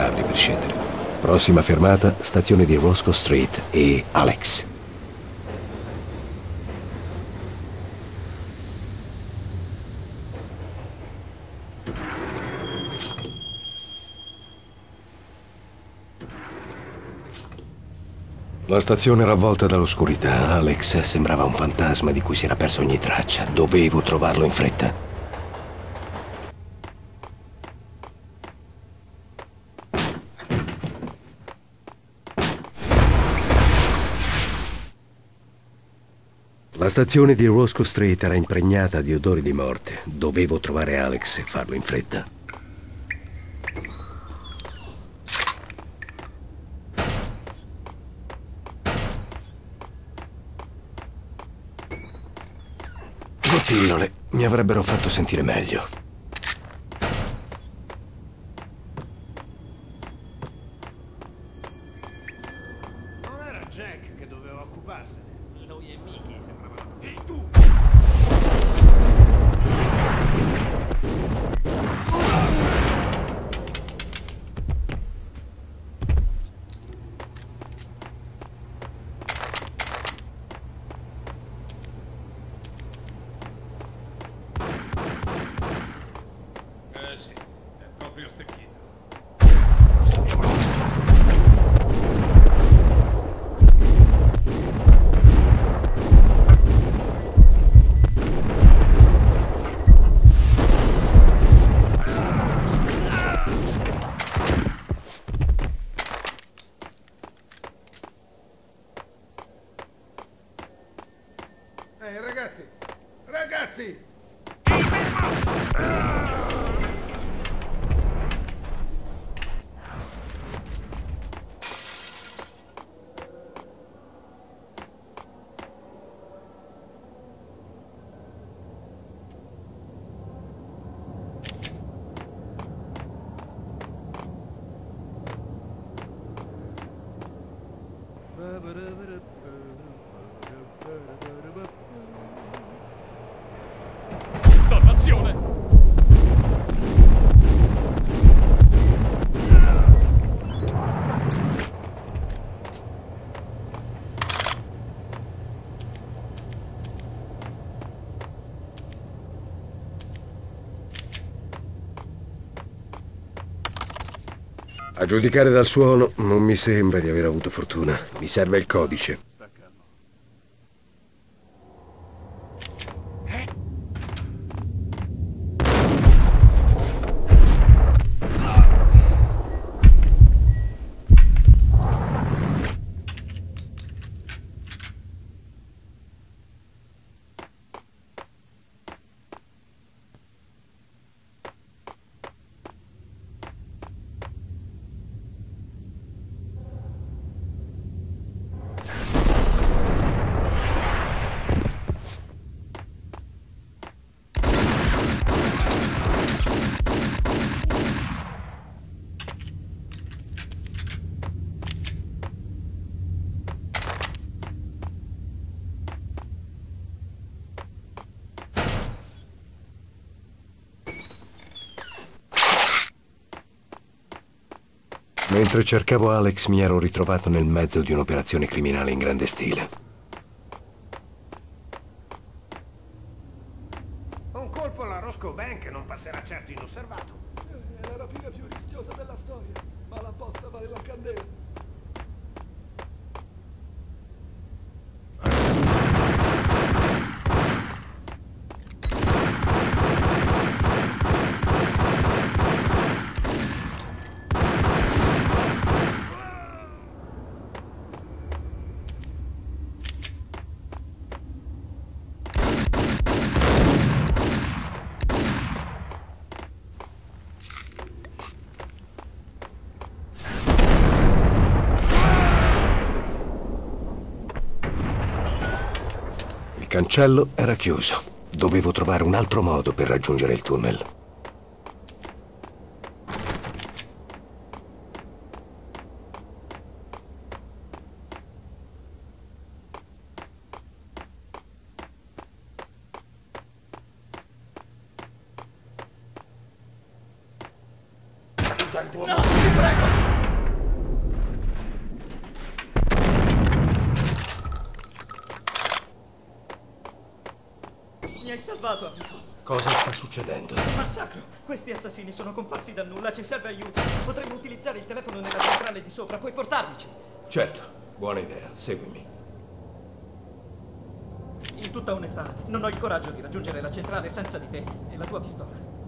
tardi per scendere. Prossima fermata, stazione di Roscoe Street e Alex. La stazione era avvolta dall'oscurità. Alex sembrava un fantasma di cui si era perso ogni traccia. Dovevo trovarlo in fretta. La stazione di Roscoe Street era impregnata di odori di morte. Dovevo trovare Alex e farlo in fretta. Gottillole mi avrebbero fatto sentire meglio. lo oye Mickey, se prepara. ¡Ey eh, tú! ba ba da ba da A giudicare dal suono, non mi sembra di aver avuto fortuna. Mi serve il codice. Mentre cercavo Alex mi ero ritrovato nel mezzo di un'operazione criminale in grande stile. Un colpo alla Roscoe Bank non passerà certo inosservato. È la rapina più cancello era chiuso. Dovevo trovare un altro modo per raggiungere il tunnel. No, ti prego! Amico. Cosa sta succedendo? Massacro! Questi assassini sono comparsi da nulla, ci serve aiuto. Potremmo utilizzare il telefono nella centrale di sopra, puoi portarmici. Certo, buona idea, seguimi. In tutta onestà, non ho il coraggio di raggiungere la centrale senza di te e la tua pistola.